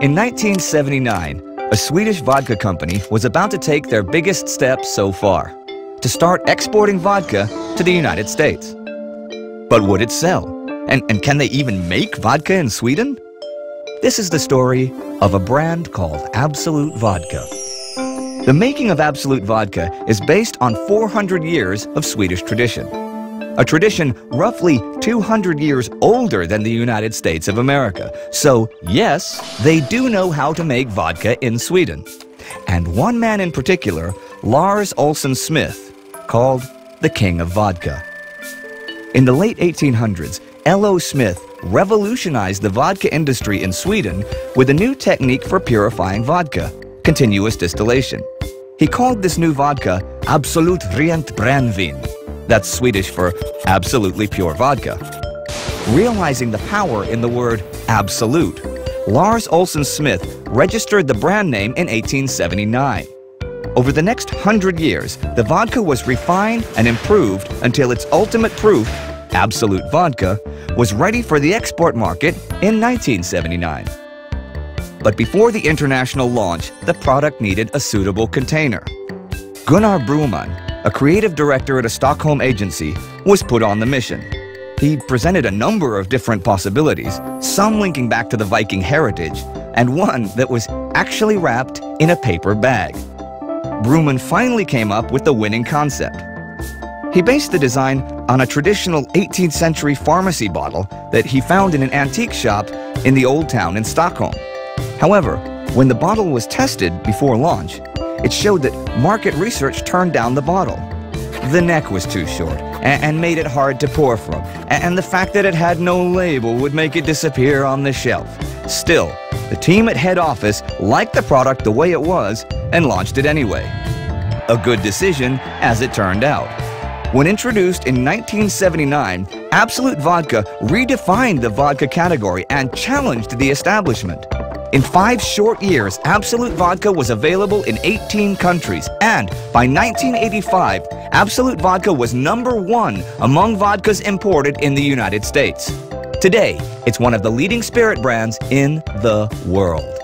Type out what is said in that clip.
In 1979, a Swedish vodka company was about to take their biggest step so far to start exporting vodka to the United States. But would it sell? And, and can they even make vodka in Sweden? This is the story of a brand called Absolut Vodka. The making of Absolut Vodka is based on 400 years of Swedish tradition a tradition roughly 200 years older than the United States of America. So, yes, they do know how to make vodka in Sweden. And one man in particular, Lars Olsson Smith, called the King of Vodka. In the late 1800s, L.O. Smith revolutionized the vodka industry in Sweden with a new technique for purifying vodka, continuous distillation. He called this new vodka Absolut Rent Brännvin, that's Swedish for absolutely pure vodka. Realizing the power in the word absolute, Lars Olsson Smith registered the brand name in 1879. Over the next hundred years, the vodka was refined and improved until its ultimate proof, Absolut Vodka, was ready for the export market in 1979. But before the international launch, the product needed a suitable container. Gunnar Broman, a creative director at a Stockholm agency, was put on the mission. He presented a number of different possibilities, some linking back to the Viking heritage, and one that was actually wrapped in a paper bag. Broman finally came up with the winning concept. He based the design on a traditional 18th century pharmacy bottle that he found in an antique shop in the Old Town in Stockholm. However, when the bottle was tested before launch, it showed that market research turned down the bottle. The neck was too short and, made it hard to pour from, and the fact that it had no label would make it disappear on the shelf. Still, the team at head office liked the product the way it was and launched it anyway. A good decision, as it turned out. When introduced in 1979, Absolut Vodka redefined the vodka category and challenged the establishment. In five short years, Absolut Vodka was available in 18 countries, and by 1985, Absolut Vodka was number one among vodkas imported in the United States. Today, it's one of the leading spirit brands in the world.